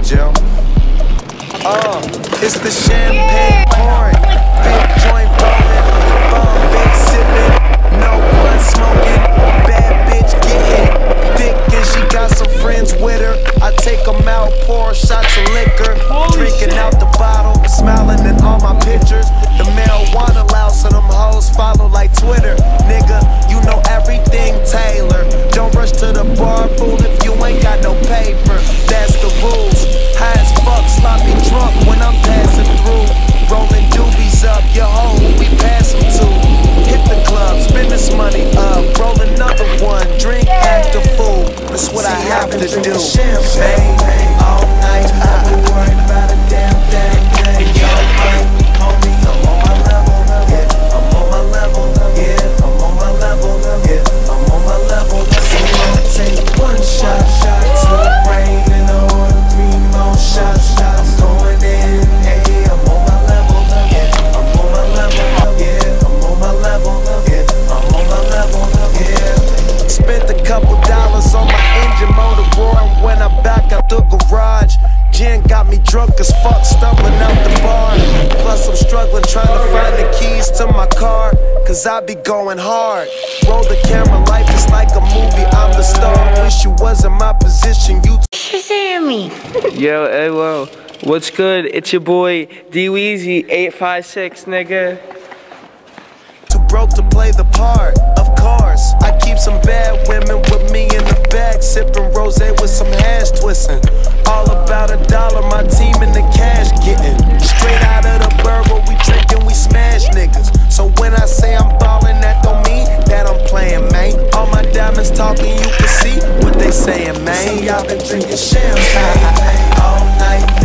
in jail. Oh, it's the champagne yeah. pouring, big joint blowing. travelers do. Champagne all night, I cause I be going hard. Roll the camera, life is like a movie, I'm the star. Wish you was in my position, you Sammy. Yo, hey, whoa. What's good? It's your boy D-Weezy856, nigga. Too broke to play the part, of course. I keep some bad women. drinking champagne all night.